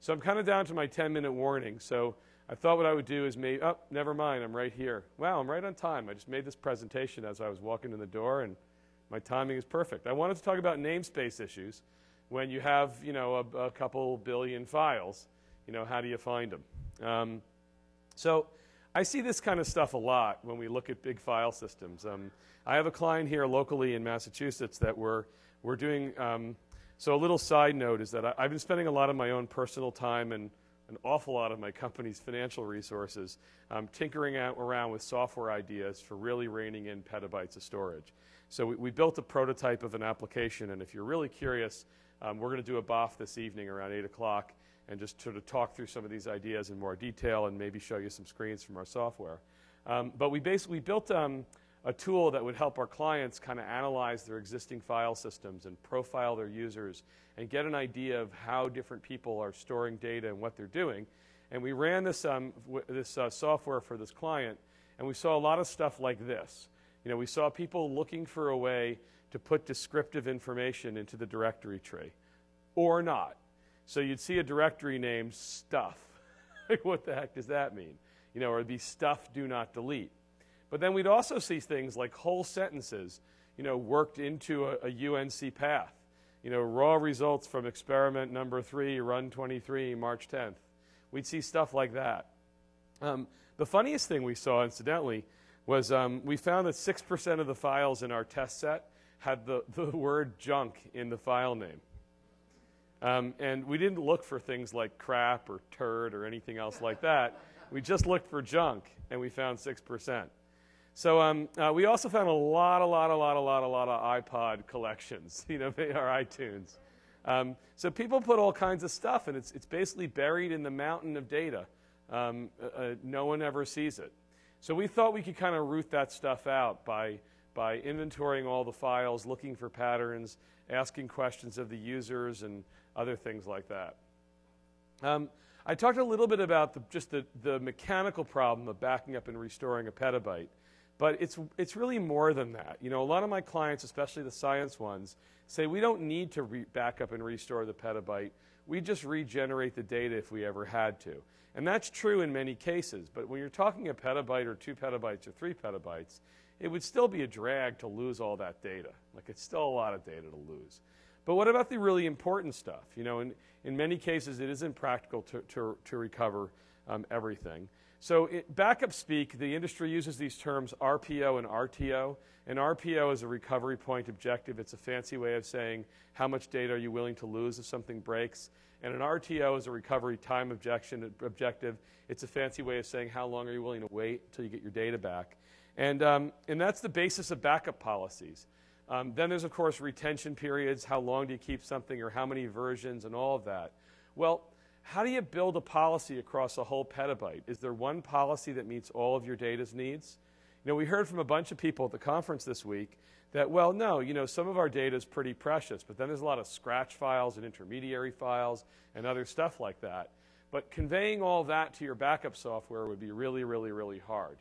S1: So I'm kind of down to my 10 minute warning. So I thought what I would do is maybe, oh, never mind, I'm right here. Wow, I'm right on time. I just made this presentation as I was walking in the door, and my timing is perfect. I wanted to talk about namespace issues. When you have, you know, a, a couple billion files, you know, how do you find them? Um, so I see this kind of stuff a lot when we look at big file systems. Um, I have a client here locally in Massachusetts that we're, we're doing, um, so a little side note is that I, I've been spending a lot of my own personal time and an awful lot of my company's financial resources um, tinkering out around with software ideas for really reining in petabytes of storage. So we, we built a prototype of an application, and if you're really curious, um, we're going to do a BOF this evening around 8 o'clock and just sort of talk through some of these ideas in more detail and maybe show you some screens from our software. Um, but we basically built um, a tool that would help our clients kind of analyze their existing file systems and profile their users and get an idea of how different people are storing data and what they're doing. And we ran this, um, this uh, software for this client, and we saw a lot of stuff like this. You know, we saw people looking for a way to put descriptive information into the directory tree, or not. So you'd see a directory named stuff. [LAUGHS] what the heck does that mean? You know, or it'd stuff do not delete. But then we'd also see things like whole sentences, you know, worked into a, a UNC path you know, raw results from experiment number three, run 23, March 10th. We'd see stuff like that. Um, the funniest thing we saw, incidentally, was um, we found that 6% of the files in our test set had the, [LAUGHS] the word junk in the file name. Um, and we didn't look for things like crap or turd or anything else like that. We just looked for junk, and we found 6%. So um, uh, we also found a lot, a lot, a lot, a lot, a lot of iPod collections, [LAUGHS] you know, our iTunes. Um, so people put all kinds of stuff, and it's, it's basically buried in the mountain of data. Um, uh, uh, no one ever sees it. So we thought we could kind of root that stuff out by, by inventorying all the files, looking for patterns, asking questions of the users, and other things like that. Um, I talked a little bit about the, just the, the mechanical problem of backing up and restoring a petabyte. But it's, it's really more than that. You know, a lot of my clients, especially the science ones, say we don't need to re- back up and restore the petabyte. We just regenerate the data if we ever had to. And that's true in many cases. But when you're talking a petabyte or two petabytes or three petabytes, it would still be a drag to lose all that data. Like it's still a lot of data to lose. But what about the really important stuff? You know, in, in many cases, it isn't practical to, to, to recover um, everything. So, it, backup speak, the industry uses these terms RPO and RTO. And RPO is a recovery point objective. It's a fancy way of saying how much data are you willing to lose if something breaks. And an RTO is a recovery time objection, objective. It's a fancy way of saying how long are you willing to wait until you get your data back. And, um, and that's the basis of backup policies. Um, then there's, of course, retention periods. How long do you keep something or how many versions and all of that. Well, how do you build a policy across a whole petabyte? Is there one policy that meets all of your data's needs? You know, we heard from a bunch of people at the conference this week that, well, no, you know, some of our data is pretty precious, but then there's a lot of scratch files and intermediary files and other stuff like that. But conveying all that to your backup software would be really, really, really hard.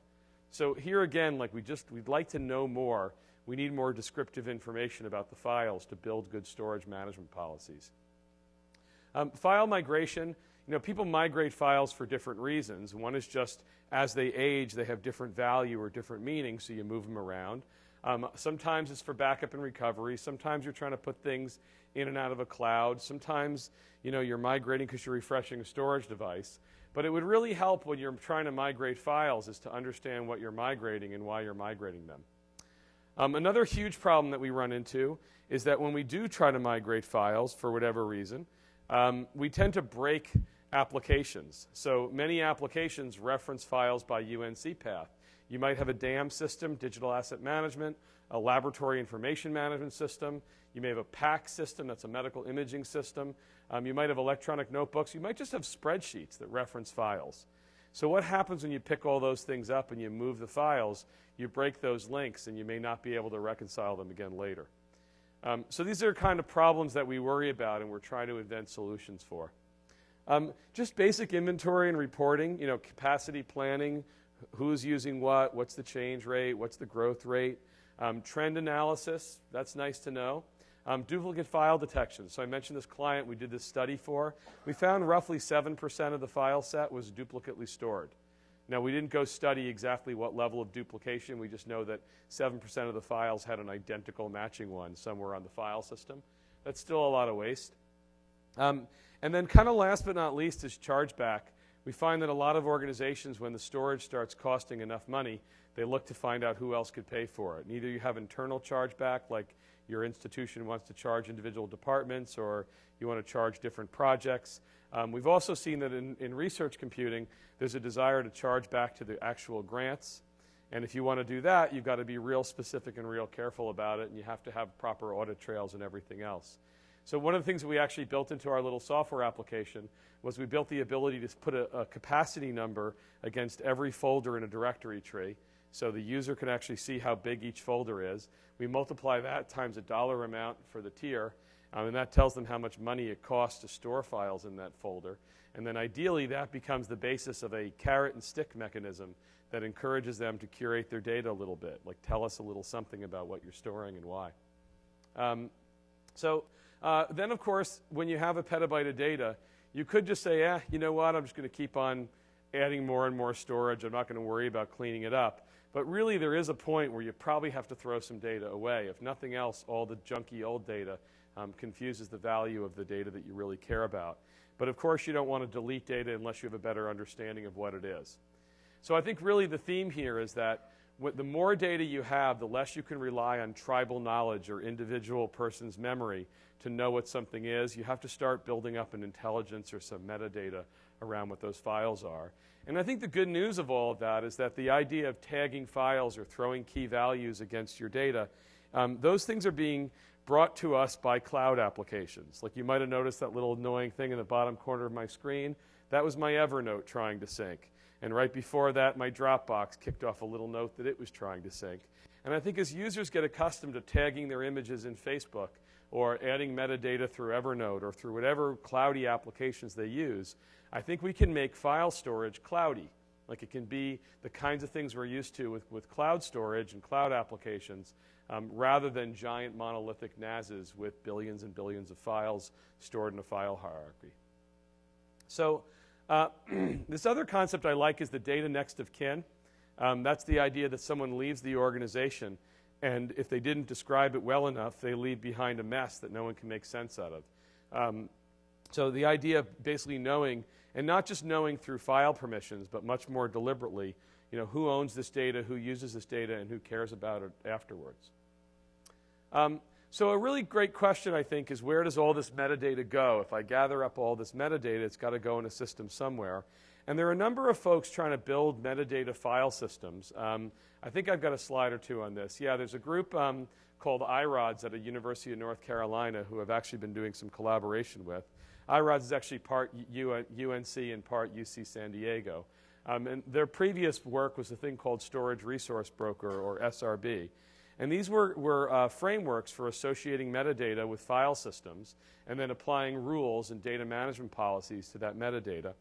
S1: So here again, like we just, we'd like to know more. We need more descriptive information about the files to build good storage management policies. Um, file migration, you know, people migrate files for different reasons. One is just as they age, they have different value or different meaning, so you move them around. Um, sometimes it's for backup and recovery. Sometimes you're trying to put things in and out of a cloud. Sometimes, you know, you're migrating because you're refreshing a storage device. But it would really help when you're trying to migrate files is to understand what you're migrating and why you're migrating them. Um, another huge problem that we run into is that when we do try to migrate files for whatever reason, um, we tend to break applications. So many applications reference files by UNC path. You might have a DAM system, digital asset management, a laboratory information management system. You may have a PAC system, that's a medical imaging system. Um, you might have electronic notebooks. You might just have spreadsheets that reference files. So, what happens when you pick all those things up and you move the files? You break those links and you may not be able to reconcile them again later. Um, so these are kind of problems that we worry about and we're trying to invent solutions for. Um, just basic inventory and reporting, you know, capacity planning, who's using what, what's the change rate, what's the growth rate, um, trend analysis, that's nice to know. Um, duplicate file detection. So I mentioned this client we did this study for. We found roughly 7% of the file set was duplicately stored. Now, we didn't go study exactly what level of duplication. We just know that 7% of the files had an identical matching one somewhere on the file system. That's still a lot of waste. Um, and then, kind of last but not least, is chargeback. We find that a lot of organizations, when the storage starts costing enough money, they look to find out who else could pay for it. And either you have internal chargeback, like your institution wants to charge individual departments or you want to charge different projects. Um, we've also seen that in, in research computing, there's a desire to charge back to the actual grants. And if you want to do that, you've got to be real specific and real careful about it, and you have to have proper audit trails and everything else. So one of the things that we actually built into our little software application was we built the ability to put a, a capacity number against every folder in a directory tree so the user can actually see how big each folder is. We multiply that times a dollar amount for the tier, um, and that tells them how much money it costs to store files in that folder. And then ideally, that becomes the basis of a carrot and stick mechanism that encourages them to curate their data a little bit, like tell us a little something about what you're storing and why. Um, so uh, then, of course, when you have a petabyte of data, you could just say, eh, you know what, I'm just going to keep on adding more and more storage. I'm not going to worry about cleaning it up. But really, there is a point where you probably have to throw some data away. If nothing else, all the junky old data um, confuses the value of the data that you really care about. But of course, you don't want to delete data unless you have a better understanding of what it is. So I think really the theme here is that the more data you have, the less you can rely on tribal knowledge or individual person's memory to know what something is. You have to start building up an intelligence or some metadata around what those files are. And I think the good news of all of that is that the idea of tagging files or throwing key values against your data, um, those things are being brought to us by cloud applications. Like you might have noticed that little annoying thing in the bottom corner of my screen. That was my Evernote trying to sync. And right before that, my Dropbox kicked off a little note that it was trying to sync. And I think as users get accustomed to tagging their images in Facebook or adding metadata through Evernote or through whatever cloudy applications they use, I think we can make file storage cloudy. Like it can be the kinds of things we're used to with, with cloud storage and cloud applications um, rather than giant monolithic NASes with billions and billions of files stored in a file hierarchy. So uh, [CLEARS THROAT] this other concept I like is the data next of kin. Um, that's the idea that someone leaves the organization, and if they didn't describe it well enough, they leave behind a mess that no one can make sense out of. Um, so the idea of basically knowing, and not just knowing through file permissions, but much more deliberately, you know, who owns this data, who uses this data, and who cares about it afterwards. Um, so a really great question, I think, is where does all this metadata go? If I gather up all this metadata, it's got to go in a system somewhere. And there are a number of folks trying to build metadata file systems. Um, I think I've got a slide or two on this. Yeah, there's a group um, called iRods at a University of North Carolina who have actually been doing some collaboration with. iRods is actually part UNC and part UC San Diego. Um, and their previous work was a thing called Storage Resource Broker, or SRB. And these were, were uh, frameworks for associating metadata with file systems and then applying rules and data management policies to that metadata.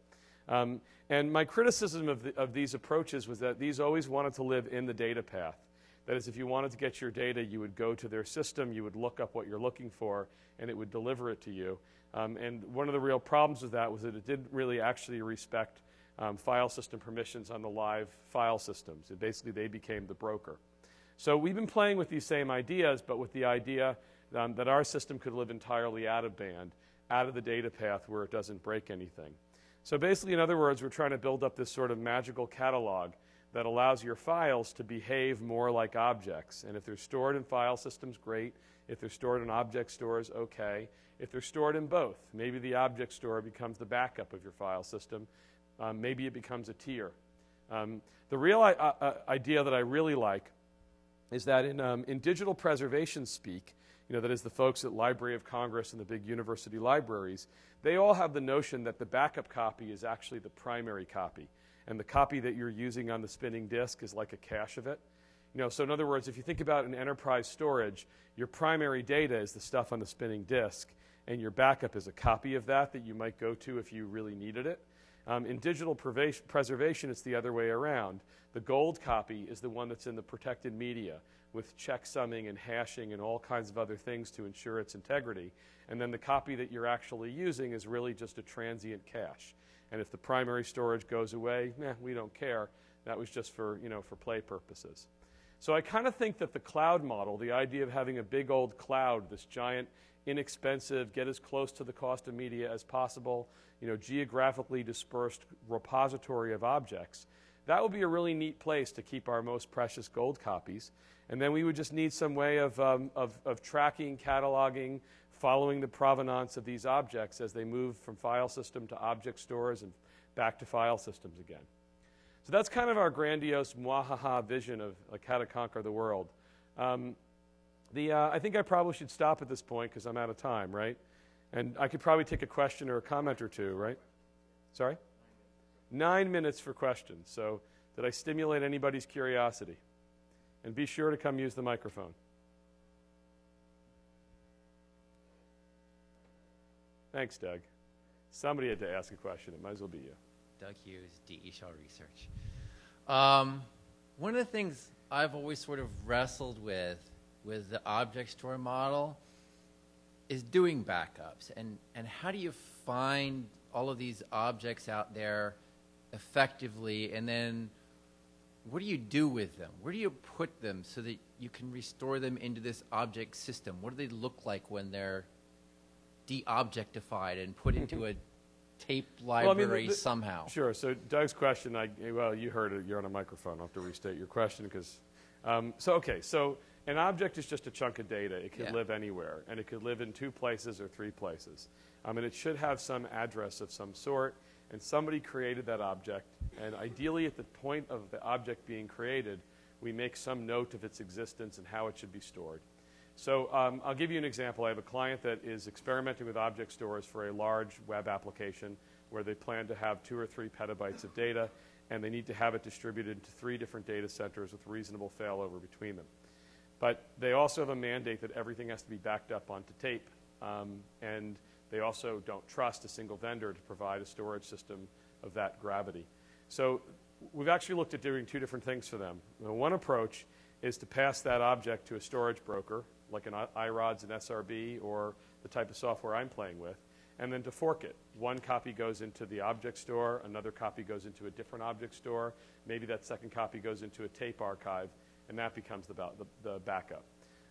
S1: Um, and my criticism of, the, of these approaches was that these always wanted to live in the data path. That is, if you wanted to get your data, you would go to their system, you would look up what you're looking for, and it would deliver it to you. Um, and one of the real problems with that was that it didn't really actually respect um, file system permissions on the live file systems. It basically, they became the broker. So we've been playing with these same ideas, but with the idea um, that our system could live entirely out of band, out of the data path where it doesn't break anything. So basically, in other words, we're trying to build up this sort of magical catalog that allows your files to behave more like objects. And if they're stored in file systems, great. If they're stored in object stores, okay. If they're stored in both, maybe the object store becomes the backup of your file system. Um, maybe it becomes a tier. Um, the real uh, uh, idea that I really like is that in, um, in digital preservation speak, you know, that is the folks at Library of Congress and the big university libraries, they all have the notion that the backup copy is actually the primary copy. And the copy that you're using on the spinning disk is like a cache of it. You know, so in other words, if you think about an enterprise storage, your primary data is the stuff on the spinning disk, and your backup is a copy of that that you might go to if you really needed it. Um, in digital preservation, it's the other way around. The gold copy is the one that's in the protected media with checksumming and hashing and all kinds of other things to ensure its integrity. And then the copy that you're actually using is really just a transient cache. And if the primary storage goes away, eh, we don't care. That was just for, you know, for play purposes. So I kind of think that the cloud model, the idea of having a big old cloud, this giant inexpensive, get as close to the cost of media as possible, you know, geographically dispersed repository of objects. That would be a really neat place to keep our most precious gold copies. And then we would just need some way of, um, of, of tracking, cataloging, following the provenance of these objects as they move from file system to object stores and back to file systems again. So that's kind of our grandiose mwahaha vision of like how to conquer the world. Um, the, uh, I think I probably should stop at this point because I'm out of time, right? And I could probably take a question or a comment or two, right? Sorry? Nine minutes for questions. So, did I stimulate anybody's curiosity? And be sure to come use the microphone. Thanks, Doug. Somebody had to ask a question. It might as well be you.
S2: Doug Hughes, DE Shaw Research. Um, one of the things I've always sort of wrestled with with the object store model is doing backups and, and how do you find all of these objects out there effectively and then what do you do with them? Where do you put them so that you can restore them into this object system? What do they look like when they're de-objectified and put into a tape library
S1: Well, I mean, the-
S2: somehow?
S1: Sure. So Doug's question, I, well, you heard it. You're on a microphone. I'll have to restate your question because. Um, so okay. So an object is just a chunk of data. It could
S2: Yeah.
S1: live anywhere, and it could live in two places or three places. Um, and it should have some address of some sort. And somebody created that object, and ideally, at the point of the object being created, we make some note of its existence and how it should be stored. So um, I'll give you an example. I have a client that is experimenting with object stores for a large web application where they plan to have two or three petabytes of data, and they need to have it distributed to three different data centers with reasonable failover between them. But they also have a mandate that everything has to be backed up onto tape, um, and they also don't trust a single vendor to provide a storage system of that gravity. So we've actually looked at doing two different things for them. Now, one approach is to pass that object to a storage broker, like an iRods and SRB or the type of software I'm playing with, and then to fork it. One copy goes into the object store, another copy goes into a different object store, maybe that second copy goes into a tape archive, and that becomes the, the, the backup.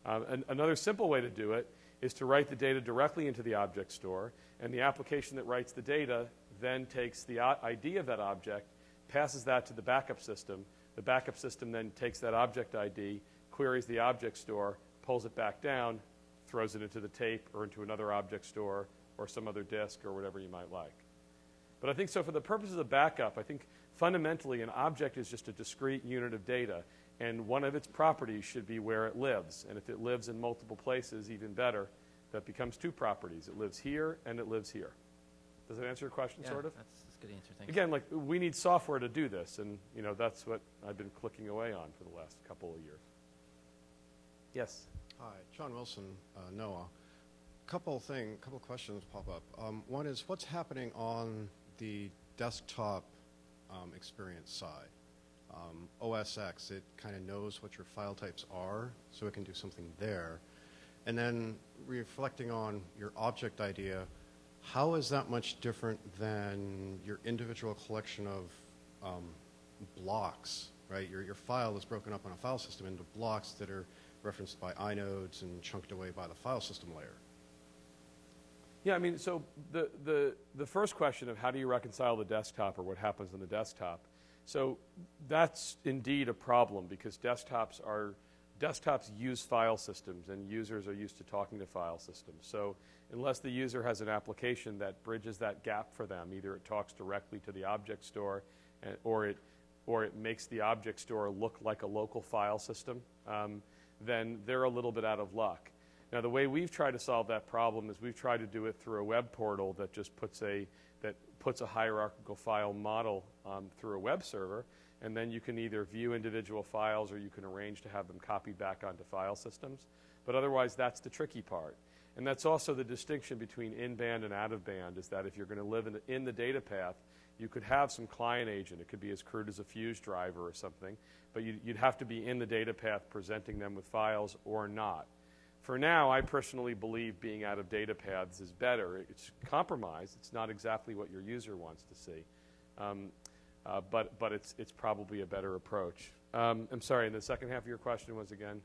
S1: Um, and another simple way to do it is to write the data directly into the object store, and the application that writes the data then takes the ID of that object, passes that to the backup system. The backup system then takes that object ID, queries the object store, pulls it back down, throws it into the tape or into another object store or some other disk or whatever you might like. But I think so for the purposes of backup, I think fundamentally an object is just a discrete unit of data, and one of its properties should be where it lives. And if it lives in multiple places, even better, that becomes two properties. It lives here and it lives here. Does that answer your question,
S2: Yeah,
S1: sort of?
S2: That's, that's a good answer. Thanks.
S1: Again, like we need software to do this, and you know that's what I've been clicking away on for the last couple of years. Yes.
S3: Hi, John Wilson, uh, NOAA. Couple thing, couple questions pop up. Um, one is what's happening on the desktop um, experience side. Um, OS X, it kind of knows what your file types are, so it can do something there. And then reflecting on your object idea, how is that much different than your individual collection of um, blocks, right? Your, your file is broken up on a file system into blocks that are referenced by inodes and chunked away by the file system layer.
S1: Yeah, I mean, so the, the, the first question of how do you reconcile the desktop or what happens on the desktop, so that's indeed a problem because desktops are desktops use file systems and users are used to talking to file systems. So unless the user has an application that bridges that gap for them, either it talks directly to the object store and, or, it, or it makes the object store look like a local file system, um, then they're a little bit out of luck. Now, the way we've tried to solve that problem is we've tried to do it through a web portal that just puts a, that puts a hierarchical file model um, through a web server, and then you can either view individual files or you can arrange to have them copied back onto file systems. But otherwise, that's the tricky part. And that's also the distinction between in band and out of band is that if you're going to live in the, in the data path, you could have some client agent. It could be as crude as a fuse driver or something, but you'd, you'd have to be in the data path presenting them with files or not. For now, I personally believe being out of data paths is better. It's compromised. It's not exactly what your user wants to see, um, uh, but, but it's, it's probably a better approach. Um, I'm sorry, and the second half of your question was again?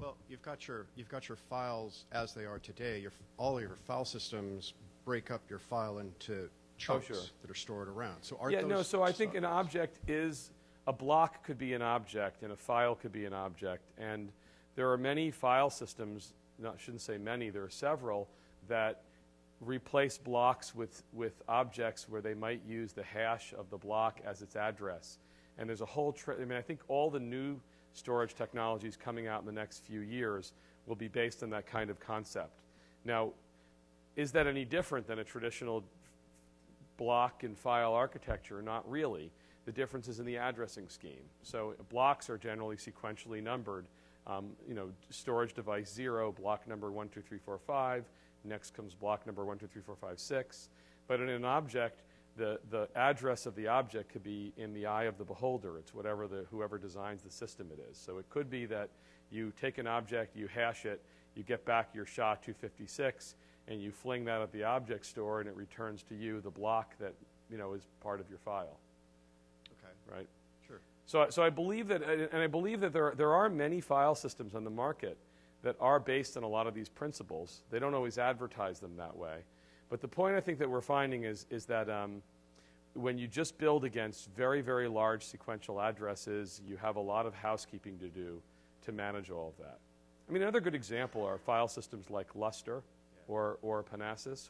S3: Well, you've got your you've got your files as they are today. Your all your file systems break up your file into Oh, chunks
S1: sure.
S3: that are stored around. So are
S1: yeah, no, so I think an object is, a block could be an object and a file could be an object. And there are many file systems, no, I shouldn't say many, there are several that replace blocks with, with objects where they might use the hash of the block as its address. And there's a whole, tra- I mean, I think all the new storage technologies coming out in the next few years will be based on that kind of concept. Now, is that any different than a traditional block and file architecture? Not really. The difference is in the addressing scheme. So blocks are generally sequentially numbered. Um, you know, storage device zero, block number one, two, three, four, five. Next comes block number one, two, three, four, five, six. But in an object, the, the address of the object could be in the eye of the beholder. It's whatever the, whoever designs the system it is. So it could be that you take an object, you hash it, you get back your SHA-256, and you fling that at the object store, and it returns to you the block that, you know, is part of your file,
S3: Okay,
S1: right?
S3: sure.
S1: So, so I believe that, and I believe that there, there are many file systems on the market that are based on a lot of these principles. They don't always advertise them that way. But the point I think that we're finding is, is that um, when you just build against very, very large sequential addresses, you have a lot of housekeeping to do to manage all of that. I mean, another good example are file systems like Lustre or, or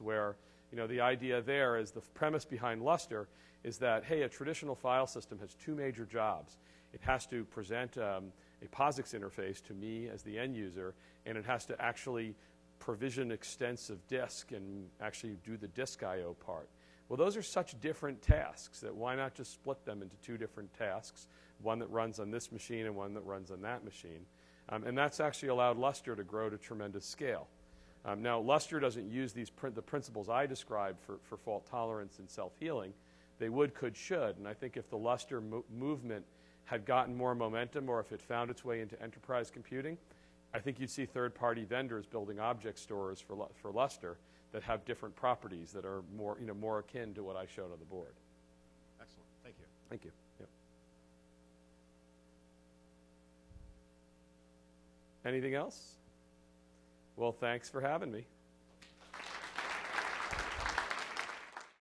S1: where you know, the idea there is the premise behind Lustre is that, hey, a traditional file system has two major jobs. It has to present um, a POSIX interface to me as the end user, and it has to actually provision extensive disk and actually do the disk I.O. part. Well, those are such different tasks that why not just split them into two different tasks, one that runs on this machine and one that runs on that machine. Um, and that's actually allowed Lustre to grow to tremendous scale. Um, now, Lustre doesn't use these pr- the principles I described for, for fault tolerance and self-healing. They would, could, should. And I think if the Lustre mo- movement had gotten more momentum or if it found its way into enterprise computing, I think you'd see third-party vendors building object stores for, for Lustre that have different properties that are more, you know, more akin to what I showed on the board.
S3: Excellent, thank you.
S1: Thank you. Yep. Anything else? Well, thanks for having me.